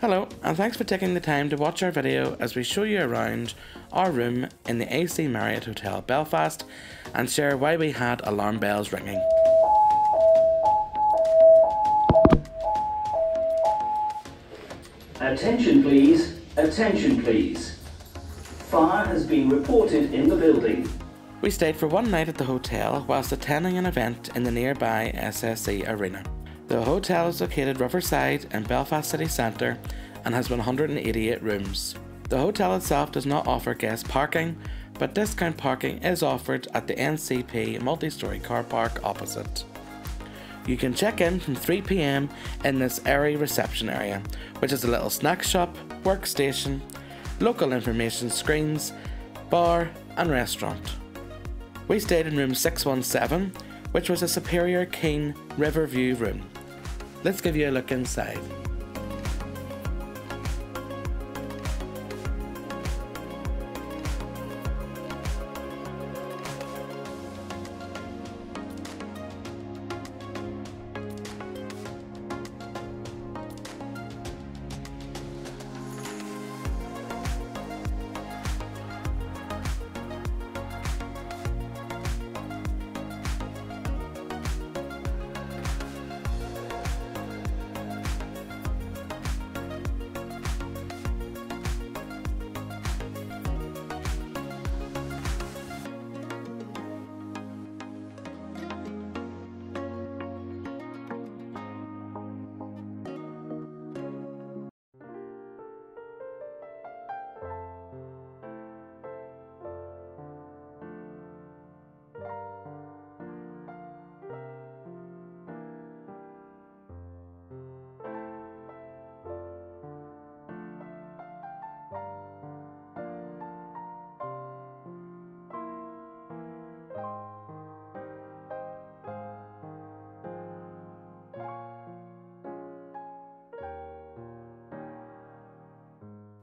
Hello, and thanks for taking the time to watch our video as we show you around our room in the AC Marriott Hotel Belfast and share why we had alarm bells ringing. Attention please, attention please. Fire has been reported in the building. We stayed for one night at the hotel whilst attending an event in the nearby SSE Arena. The hotel is located Riverside in Belfast City Centre and has 188 rooms. The hotel itself does not offer guest parking, but discount parking is offered at the NCP multi-storey car park opposite. You can check in from 3pm in this airy reception area, which is a little snack shop, workstation, local information screens, bar and restaurant. We stayed in room 617, which was a Superior King Riverview room. Let's give you a look inside.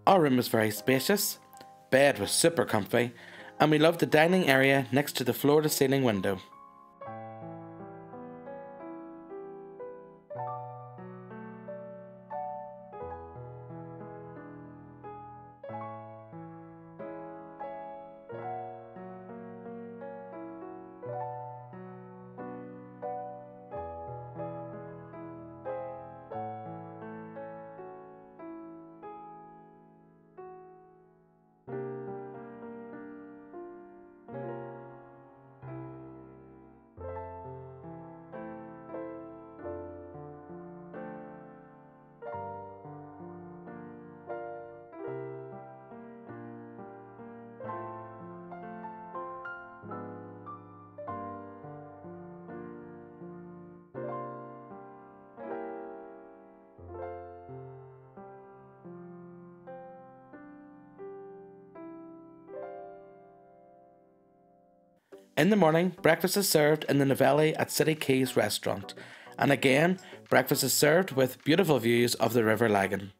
Our room was very spacious, bed was super comfy, and we loved the dining area next to the floor to ceiling window. In the morning, breakfast is served in the Novelli at City Quays restaurant, and again, breakfast is served with beautiful views of the River Lagan.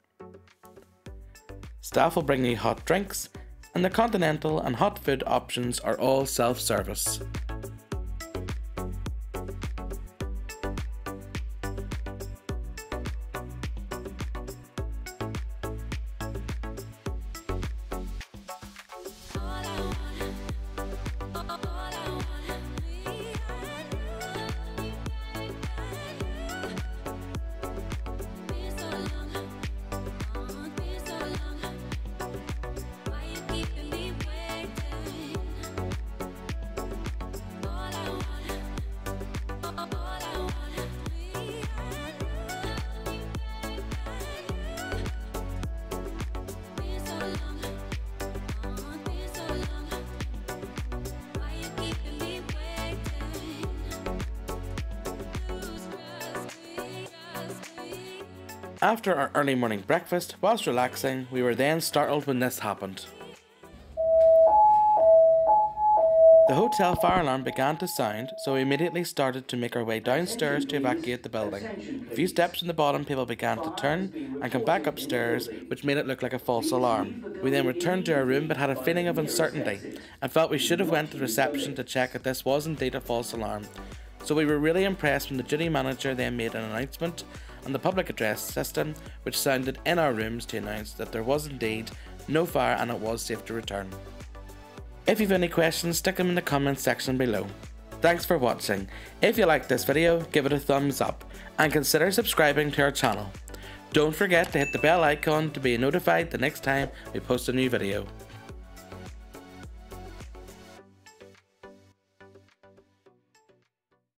Staff will bring you hot drinks, and the continental and hot food options are all self service. After our early morning breakfast, whilst relaxing, we were then startled when this happened. The hotel fire alarm began to sound, so we immediately started to make our way downstairs to evacuate the building. A few steps from the bottom, people began to turn and come back upstairs, which made it look like a false alarm. We then returned to our room but had a feeling of uncertainty and felt we should have went to reception to check if this was indeed a false alarm. So we were really impressed when the duty manager then made an announcement on the public address system, which sounded in our rooms to announce that there was indeed no fire and it was safe to return. If you've any questions, stick them in the comments section below. Thanks for watching. If you liked this video, give it a thumbs up and consider subscribing to our channel. Don't forget to hit the bell icon to be notified the next time we post a new video.